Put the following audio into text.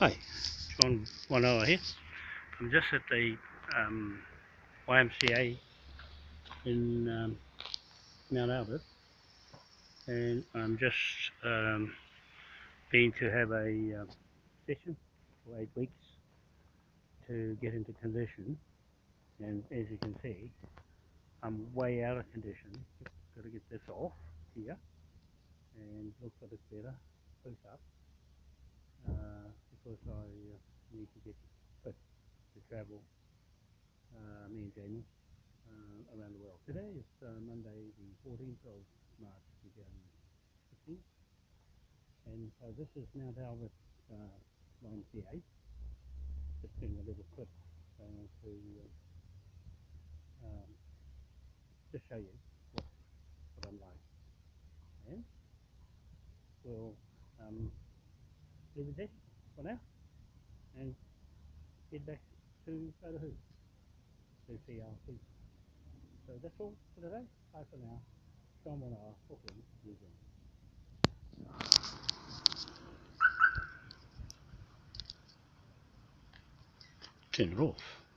Hi, John Wanoa here. I'm just at the um, YMCA in um, Mount Albert and I'm just um, been to have a uh, session for eight weeks to get into condition and as you can see I'm way out of condition. Got to get this off here and look a bit better, close up uh, need to get to travel, uh, me and Jamie, uh, around the world. Today is uh, Monday the 14th of March 2015 and so this is Mount Albert uh, eight. Just doing a little clip uh, to uh, um, just show you what, what I'm like. And we'll um, leave it there for now and head back to Otahu to see our people. So that's all for today. Bye for now. It off.